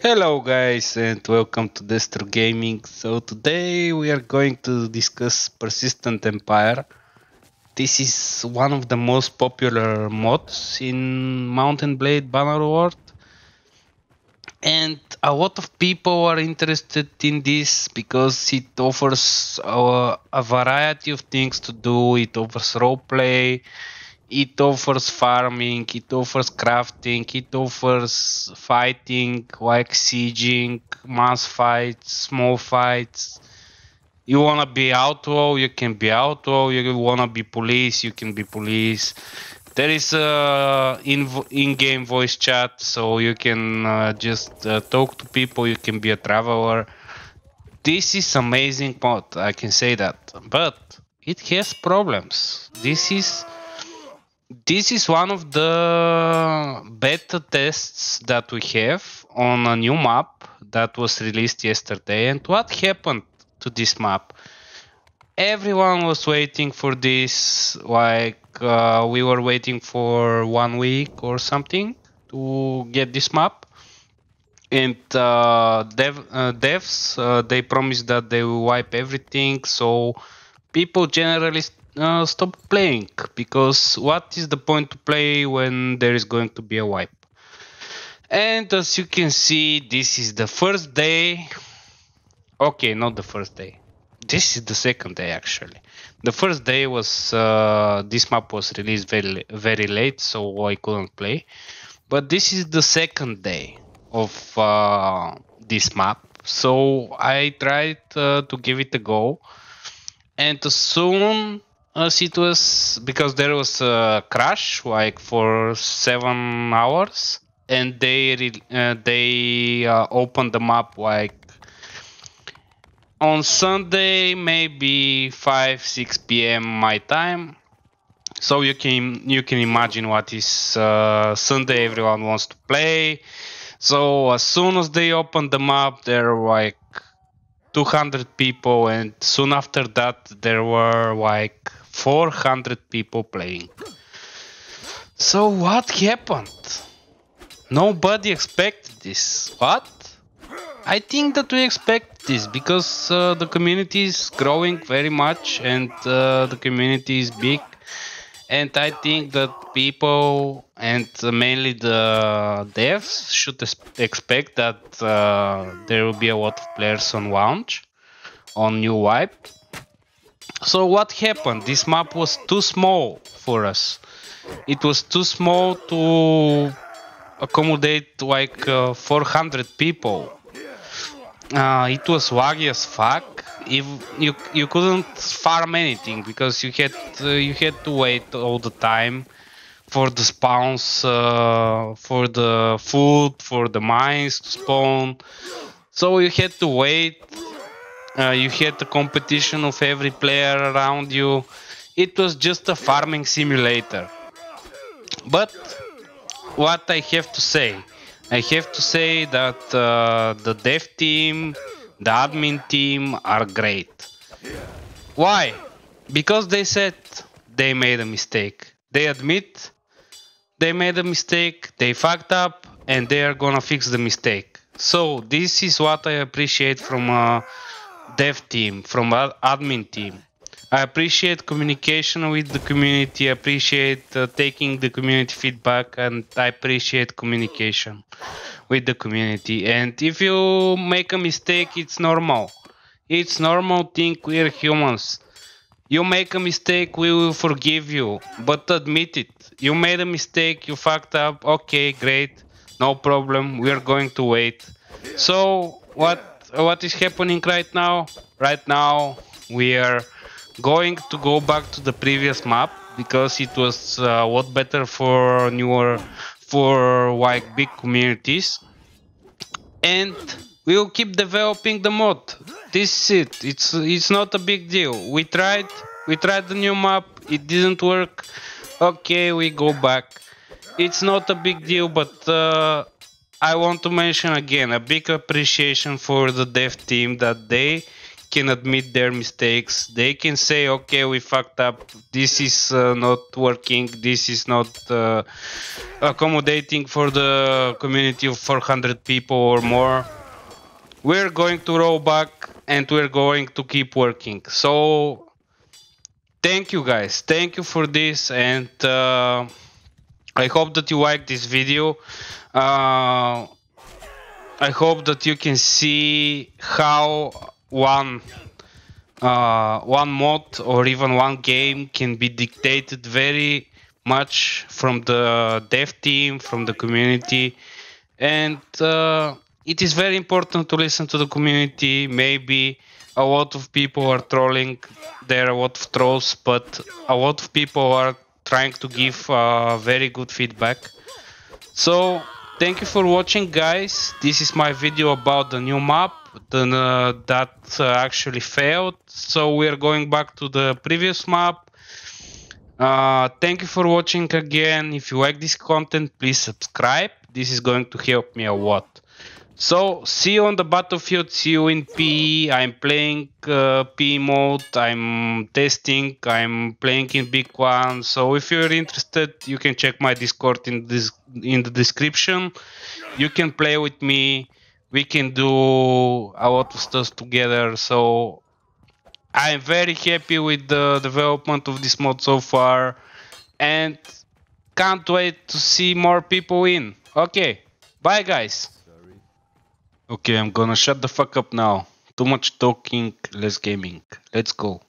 Hello guys and welcome to Destro Gaming. So today we are going to discuss Persistent Empire. This is one of the most popular mods in Mount & Blade Bannerlord. And a lot of people are interested in this because it offers a, a variety of things to do. It offers roleplay, it offers farming, it offers crafting, it offers fighting like sieging, mass fights, small fights. You wanna be outlaw, you can be outlaw. You wanna be police, you can be police. There is a in in-game voice chat, so you can uh, just uh, talk to people. You can be a traveler. This is amazing mod, I can say that, but it has problems. This is this is one of the beta tests that we have on a new map that was released yesterday. And what happened to this map? Everyone was waiting for this, like uh, we were waiting for one week or something to get this map. And uh, dev, uh, devs, uh, they promised that they will wipe everything, so people generally uh, stop playing because what is the point to play when there is going to be a wipe? And as you can see, this is the first day. Okay, not the first day. This is the second day actually. The first day was uh, this map was released very very late, so I couldn't play. But this is the second day of uh, this map, so I tried uh, to give it a go. And soon as it was because there was a crash like for seven hours and they uh, they uh, opened the map like on sunday maybe 5 6 p.m my time. So you can you can imagine what is uh, sunday everyone wants to play. So as soon as they opened the map there were like 200 people and soon after that there were like 400 people playing. So what happened? Nobody expected this. What? I think that we expect this because uh, the community is growing very much and uh, the community is big. And I think that people and mainly the devs should expect that uh, there will be a lot of players on launch, on new wipe, so what happened? This map was too small for us. It was too small to accommodate like uh, 400 people. Uh, it was laggy as fuck. If you you couldn't farm anything because you had uh, you had to wait all the time for the spawns, uh, for the food, for the mines to spawn. So you had to wait uh, you had the competition of every player around you. It was just a farming simulator. But what I have to say, I have to say that uh, the dev team, the admin team are great. Why? Because they said they made a mistake. They admit they made a mistake, they fucked up, and they are gonna fix the mistake. So this is what I appreciate from uh, dev team, from admin team. I appreciate communication with the community. I appreciate uh, taking the community feedback, and I appreciate communication with the community. And if you make a mistake, it's normal. It's normal thing. We're humans. You make a mistake, we will forgive you, but admit it. You made a mistake, you fucked up. Okay, great, no problem. We are going to wait. So what what is happening right now? Right now, we are going to go back to the previous map because it was uh, a lot better for newer, for like big communities. And we will keep developing the mod. This is it. It's it's not a big deal. We tried, we tried the new map. It didn't work. Okay, we go back. It's not a big deal, but uh, I want to mention again a big appreciation for the dev team that they can admit their mistakes. They can say, okay, we fucked up. This is uh, not working. This is not uh, accommodating for the community of 400 people or more. We're going to roll back and we're going to keep working. So thank you guys. Thank you for this. And uh, I hope that you like this video. Uh, I hope that you can see how one uh, one mod or even one game can be dictated very much from the dev team, from the community, and uh, it is very important to listen to the community. Maybe a lot of people are trolling, there are a lot of trolls, but a lot of people are trying to give uh, very good feedback. So thank you for watching guys. This is my video about the new map the, uh, that uh, actually failed. So we are going back to the previous map. Uh, thank you for watching again. If you like this content please subscribe. This is going to help me a lot so, see you on the battlefield, see you in PE. I'm playing uh, PE mode, I'm testing, I'm playing in Big One. So, if you're interested, you can check my Discord in this in the description. You can play with me. We can do a lot of stuff together. So, I'm very happy with the development of this mod so far, and can't wait to see more people in. Okay, bye guys. Okay, I'm gonna shut the fuck up now. Too much talking, less gaming. Let's go.